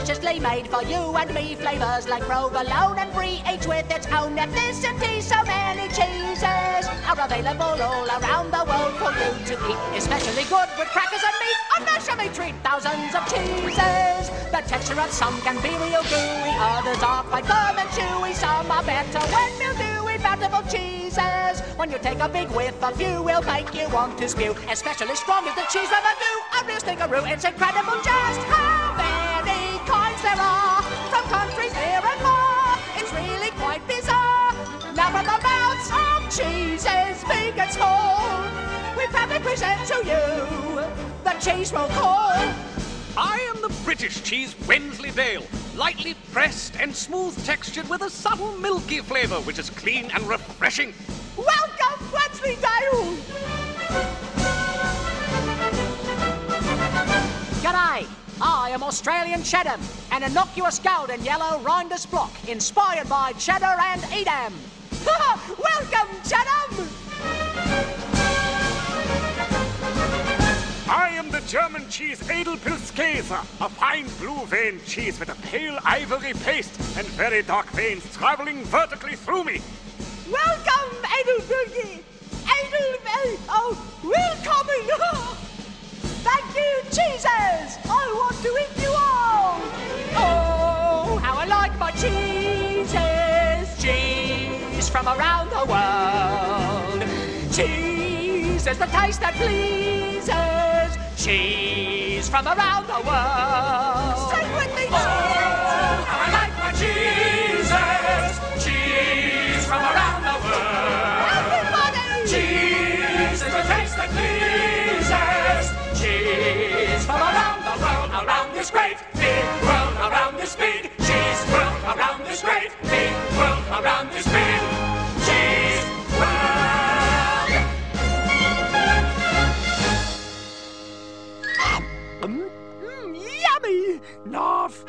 deliciously made for you and me. Flavors like provolone and brie, each with its own ethnicity. So many cheeses are available all around the world for you to eat. Especially good with crackers and meat. A me treat thousands of cheeses. The texture of some can be real gooey, others are quite firm and chewy. Some are better when mildewy, bountiful cheeses. When you take a big whiff, a few will make you want to spew. Especially strong is the cheese Remoudou. A real stinkeroo, it's incredible just how many kinds there are from countries near and far. It's really quite bizarre. Now from the mouths of cheeses, big and small, we proudly present to you the cheese roll call. I am the British cheese Wensleydale, lightly pressed and smooth textured with a subtle milky flavour which is clean and refreshing. Welcome, Wensleydale! G'day! I am Australian Cheddam, an innocuous golden yellow rindus block inspired by cheddar and Edam. cheese Edelpilzkäse, a fine blue vein cheese with a pale ivory paste and very dark veins traveling vertically through me. Welcome, Edelpoogie! Edelbel... Oh, welcome! Thank you, cheeses! I want to eat you all! Oh, how I like my cheeses! Cheese from around the world! Cheese is the taste that pleases! Cheese from around the world! yummy! Laugh!